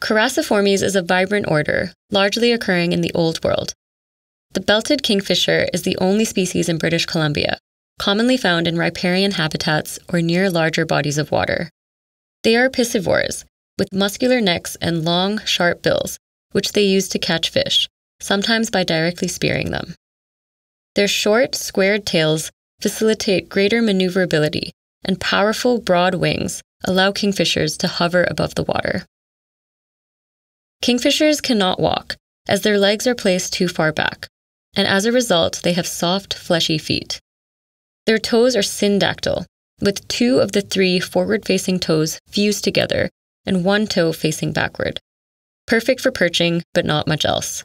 Coraciiformes is a vibrant order, largely occurring in the Old World. The belted kingfisher is the only species in British Columbia, commonly found in riparian habitats or near larger bodies of water. They are piscivores, with muscular necks and long, sharp bills, which they use to catch fish, sometimes by directly spearing them. Their short, squared tails facilitate greater maneuverability, and powerful, broad wings allow kingfishers to hover above the water. Kingfishers cannot walk, as their legs are placed too far back, and as a result, they have soft, fleshy feet. Their toes are syndactyl, with two of the three forward facing toes fused together and one toe facing backward. Perfect for perching, but not much else.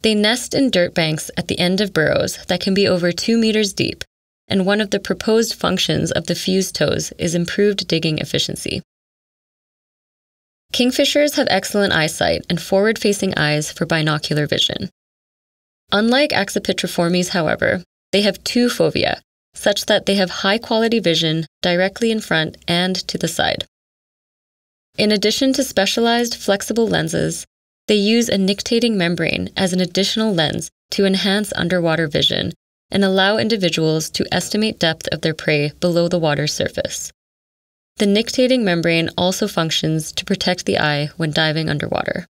They nest in dirt banks at the end of burrows that can be over two meters deep, and one of the proposed functions of the fused toes is improved digging efficiency. Kingfishers have excellent eyesight and forward facing eyes for binocular vision. Unlike Accipitriformes, however, they have two fovea, such that they have high quality vision directly in front and to the side. In addition to specialized flexible lenses, they use a nictating membrane as an additional lens to enhance underwater vision and allow individuals to estimate depth of their prey below the water's surface. The nictating membrane also functions to protect the eye when diving underwater.